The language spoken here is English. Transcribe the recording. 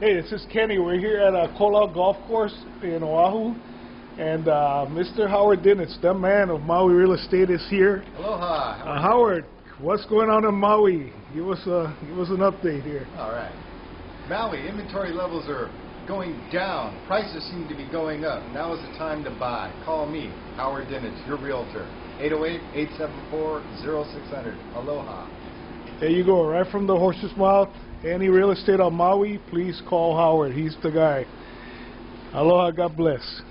Hey, this is Kenny. We're here at uh, Kola Golf Course in Oahu, and uh, Mr. Howard Dinits, the man of Maui Real Estate, is here. Aloha. How Uh, Howard, what's going on in Maui? Give us a give us an update here. All right. Maui inventory levels are going down. Prices seem to be going up. Now is the time to buy. Call me, Howard Dinits, your realtor. 808-874-0600. Aloha. There you go, right from the horse's mouth. Any real estate on Maui, please call Howard. He's the guy. Aloha, God bless.